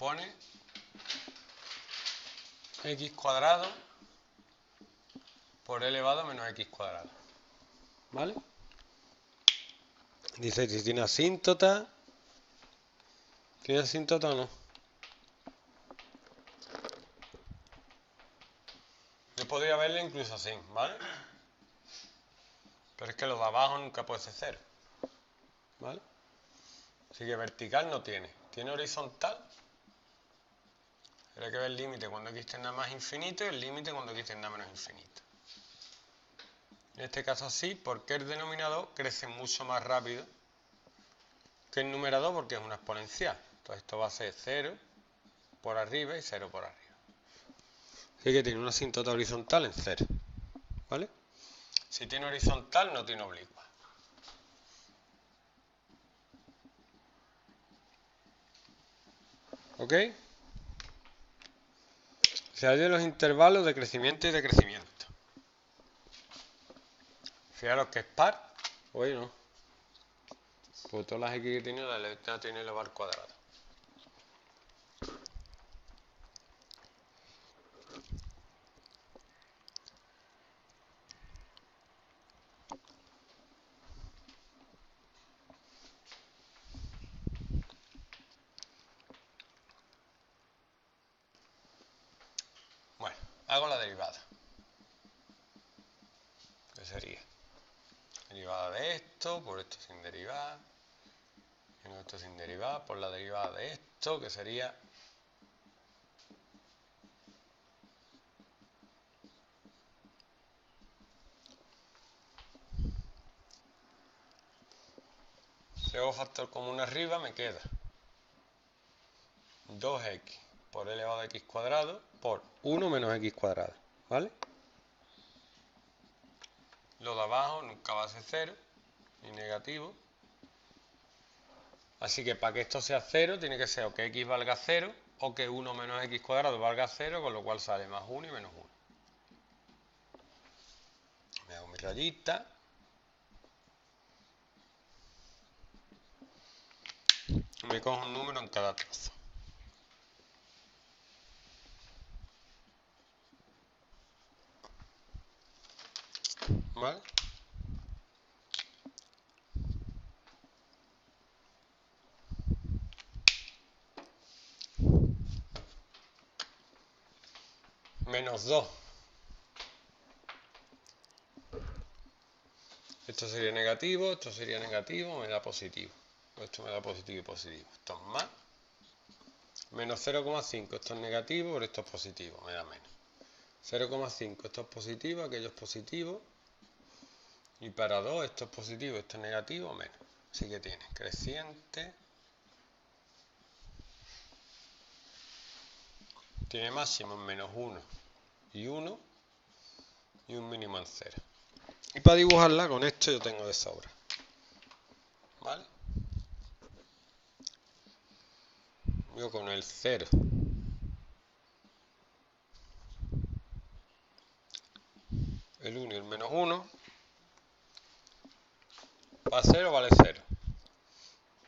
pone x cuadrado por elevado menos x cuadrado. ¿Vale? Dice si tiene asíntota. ¿Tiene asíntota o no? Yo podría verlo incluso así, ¿vale? Pero es que lo de abajo nunca puede ser cero. ¿Vale? Así que vertical no tiene. Tiene horizontal. Hay que ver el límite cuando x tiende a más infinito y el límite cuando x tiende a menos infinito. En este caso sí, porque el denominador crece mucho más rápido que el numerador porque es una exponencial. Entonces esto va a ser 0 por arriba y 0 por arriba. Así que tiene una asíntota horizontal en 0. ¿Vale? Si tiene horizontal no tiene oblicua. ¿Ok? Se hallan los intervalos de crecimiento y decrecimiento. Fijaros que es par. Hoy no. Pues todas las x que tiene la letra tiene el bar cuadrado. Hago la derivada. ¿Qué sería? derivada de esto, por esto sin derivar, y esto sin derivar, por la derivada de esto, que sería Si hago factor común arriba, me queda 2x por elevado a x cuadrado por 1 menos x cuadrado, ¿vale? Lo de abajo nunca va a ser 0, ni negativo. Así que para que esto sea 0, tiene que ser o que x valga 0 o que 1 menos x cuadrado valga 0, con lo cual sale más 1 y menos 1. Me hago mi rayita. Me cojo un número en cada trozo. ¿Vale? Menos 2. Esto sería negativo, esto sería negativo, me da positivo. Esto me da positivo y positivo. Esto es más. Menos 0,5, esto es negativo, pero esto es positivo, me da menos. 0,5, esto es positivo, aquello es positivo. Y para 2 esto es positivo, esto es negativo, menos. Así que tiene creciente. Tiene máximo en menos 1 y 1 y un mínimo en 0. Y para dibujarla con esto yo tengo de sobra. ¿Vale? Yo con el 0. El 1 y el menos 1 para 0 vale 0.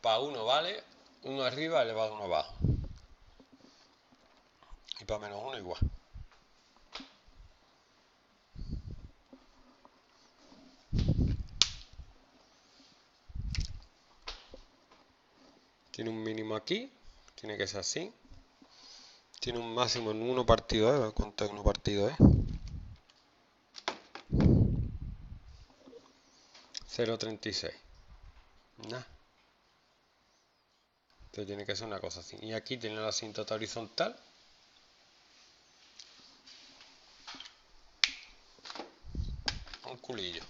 Para 1 vale 1 arriba elevado a 1 abajo. Y para menos 1 igual. Tiene un mínimo aquí, tiene que ser así. Tiene un máximo en 1 partido, ¿eh? ¿Cuánto es 1 partido, eh? 0.36. Nada. Entonces tiene que ser una cosa así. Y aquí tiene la asíntota horizontal. Un culillo.